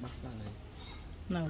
Box na lang. No.